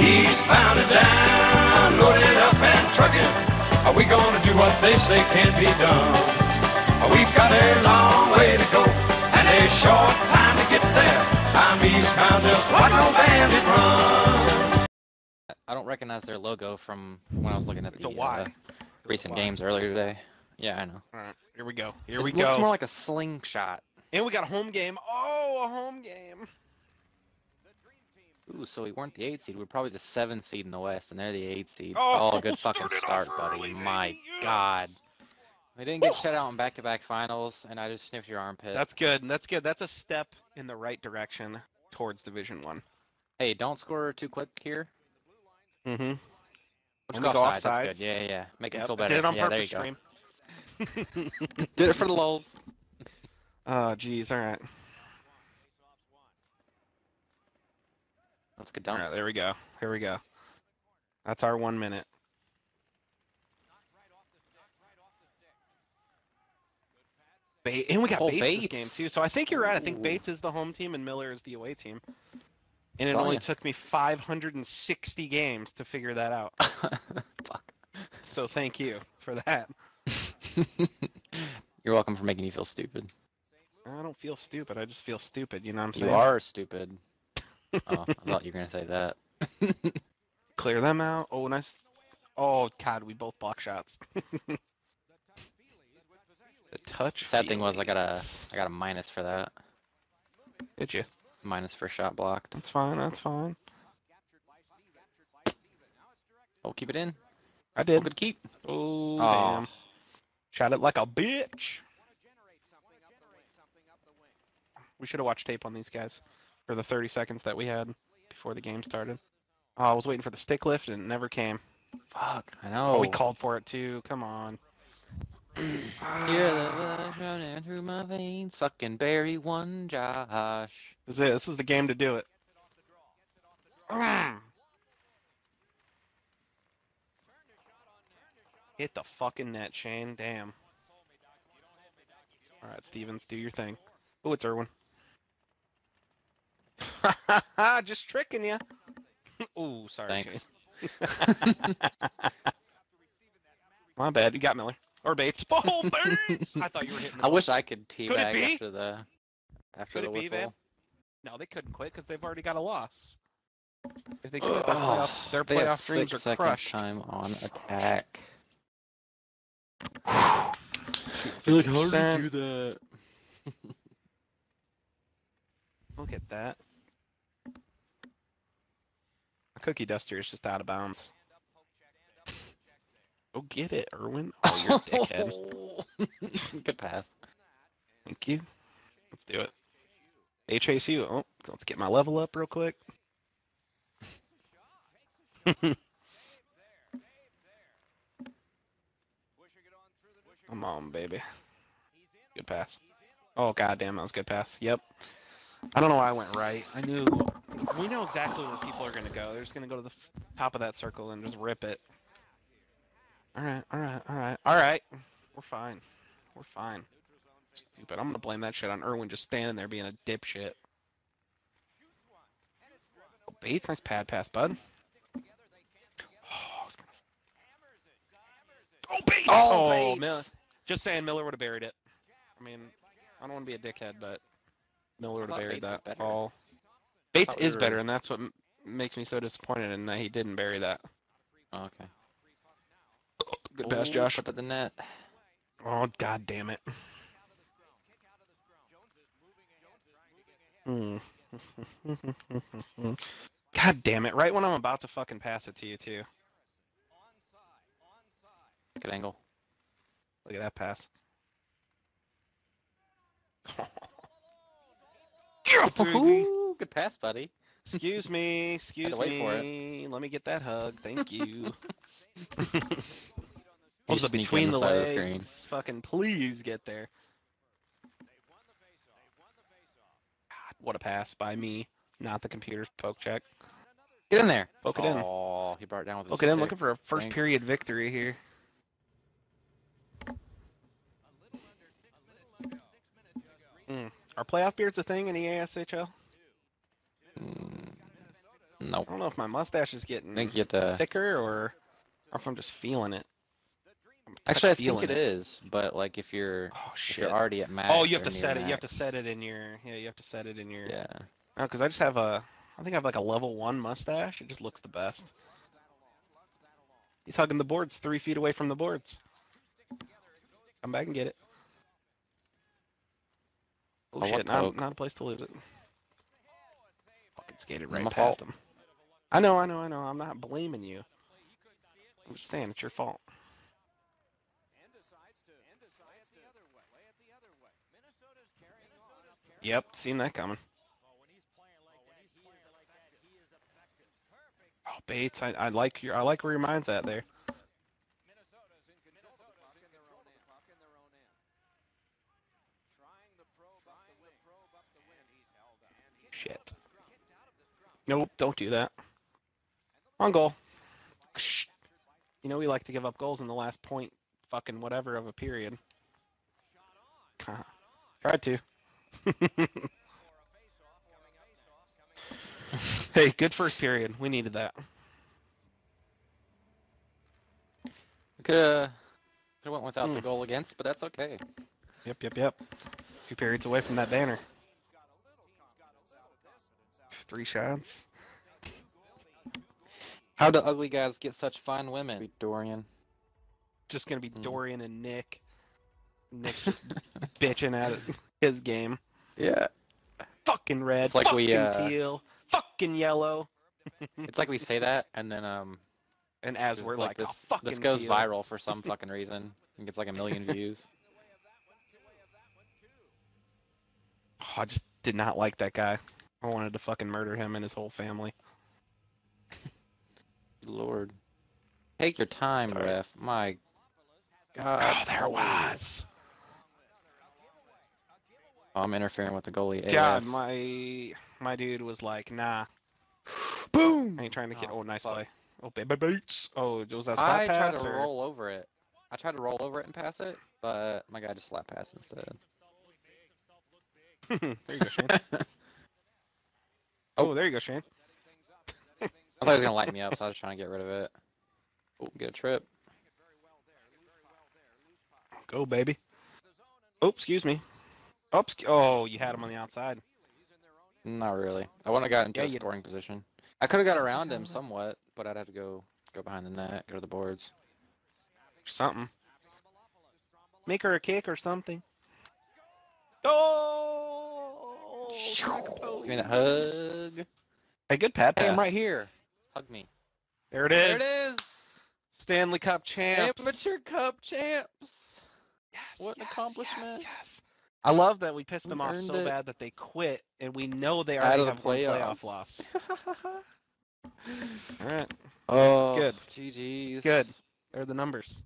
Eastbound and down, loaded up and trucking. Are we gonna do what they say can't be done? We've got a long way to go and a short time to get there. I'm eastbound, just watch no bandit run. I don't recognize their logo from when I was looking at the a Y. uh, recent Y. games earlier today. Yeah, I know. All right, here we go. Here it we looks more like a slingshot. And we got a home game. Oh, a home game. Ooh, so we weren't the eight seed. We're probably the seven seed in the West, and they're the eight seed. Oh, Oh, good fucking start, buddy. early, My yes. God. We didn't get shut out in back-to-back finals, and I just sniffed your armpit. That's good. That's good. That's a step in the right direction towards Division One. Hey, don't score too quick here. Mm-hmm. Let's go go offside. That's good. Yeah, yeah, yeah. Make him Yep, feel I better. Did it on yeah, there you go. Did it for the lulls. Oh, geez. All right. Let's get All done. right. There we go. Here we go. That's our one minute. Ba- and we got Oh, Bates, this game too. So I think you're right. I think Ooh. Bates is the home team and Miller is the away team. And it Telling only ya. took me 560 games to figure that out. Fuck. So thank you for that. You're welcome for making you feel stupid. I don't feel stupid. I just feel stupid. You know what I'm saying? You are stupid. Oh, I thought you were gonna say that. Clear them out. Oh, nice. Oh, God, we both block shots. the touch. Sad thing was I got a I got a minus for that. Did you? Minus for shot blocked. That's fine. That's fine. Oh, keep it in. I Oh, did. good keep. Oh, Oh, damn. Shot it like a bitch. We should have watched tape on these guys for the 30 seconds that we had before the game started. Oh, I was waiting for the stick lift and it never came. fuck. I Oh, know. we called for it too. Come on. Hear the blood running through my veins. Fucking Barry one, Josh. This is it. This is the game to do it. Hit the fucking net, Shane. Damn. All right, Stevens, do your thing. Oh, it's Irwin. Just tricking you. oh, sorry. Thanks. My bad. You got Miller or Bates. Oh, Bates! I thought you were hitting. the I ball. wish I could Could it teabag be? after the after Could the it be, whistle. No, they couldn't quit because they've already got a loss. If they quit, their Ugh, playoff, their they have playoff dreams six are seconds crushed. time on attack. You're like, how did you do that? Look at that. A cookie duster is just out of bounds. Go get it, Irwin. Oh, you're a dickhead. Good pass. Thank you. Let's do it. HACU. Oh, let's get my level up real quick. Come on, baby. Good pass. Oh, goddamn, that was a good pass. Yep. I don't know why I went right. I knew. We know exactly where people are going to go. They're just going to go to the f- top of that circle and just rip it. All right, all right, all right, all right. We're fine. We're fine. Stupid. I'm going to blame that shit on Irwin just standing there being a dipshit. Oh, Bates, nice pad pass, bud. Oh, gonna- oh Bates! Oh, Oh, Bates. Miller. Just saying, Miller would have buried it. I mean, I don't want to be a dickhead, but Miller would have buried Bates that ball. Bates is better, and that's what m- makes me so disappointed in that he didn't bury that. Oh, okay. Good pass, Ooh, Josh. Put that in the net. Oh, god damn it. Hmm. god damn it, right when I'm about to fucking pass it to you, too. Good angle. Look at that pass. Yeah. Ooh, good pass, buddy. Excuse me, excuse to wait for it. me. Let me get that hug. Thank you. You Also sneak in between the the side of legs. the screen. Fucking please get there. God, what a pass by me, not the computer's poke check. Get in there. Poke it in. Oh, he brought it down with his Poke it in, looking for a first Thank- period victory here. Mm. Are playoff beards a thing in the EASHL? Mm, Nope. I don't know if my mustache is getting I think you have to. thicker or, or if I'm just feeling it. Actually, I think it is. But like, if you're Oh if you're already at max. oh, you have to set it. You have to set it in your. Yeah, you have to set it in your. Yeah. No, because I just have a. I think I have like a level one mustache. It just looks the best. He's hugging the boards, three feet away from the boards. Come back and get it. Oh, Oh, shit! Not, not a place to lose it. Skated right past fault. him. I know, I know, I know. I'm not blaming you. I'm just saying it's your fault. Yep, seen that coming. Oh, Bates, I, I like your, I like where your mind's at there. Shit. Nope, don't do that. On goal. You know we like to give up goals in the last point, fucking whatever of a period. Tried to. hey, good first period. We needed that. We could have could went without the Hmm. goal against, but that's okay. Yep, yep, yep. Two periods away from that banner. Three shots. How do ugly guys get such fine women? Beat Dorian. Just gonna be Hmm. Dorian and Nick. Nick bitching at his game. Yeah. Fucking red. It's like fucking we, uh, teal. Fucking yellow. It's like we say that, and then um, And as we're like like, this, oh, fucking this goes teal. viral for some fucking reason. It gets like a million views. Oh, I just did not like that guy. I wanted to fucking murder him and his whole family. Lord, take your time, ref. My oh, God. oh, there was. Oh, I'm interfering with the goalie. God, AF. my my dude was like, nah. boom. I ain't trying to get. Oh, Oh, nice fuck. play. Oh, baby boots. Oh, was that slap I tried to or? roll over it. I tried to roll over it and pass it, but my guy just slap passed instead. there you go, Shane. Oh. oh, there you go, Shane. I thought he was gonna light me up, so I was trying to get rid of it. Oh, get a trip. Go, baby. Oh, excuse me. Oh, oh, you had him on the outside. Not really. I wouldn't have got into Yeah, a scoring position. I could have got around him somewhat, but I'd have to go go behind the net, go to the boards. Something. Make her a kick or something. Oh! Give me that hug. Hey, good pat. Hey. I'm right here. Hug me. There it is. There it is. Stanley Cup champs. Amateur Cup champs. Yes, What an yes, accomplishment. Yes, yes. I love that we pissed We them off so it. bad that they quit, and we know they are Out of the have one playoffs. playoff loss. All right, oh, good. GG's. Good. There are the numbers.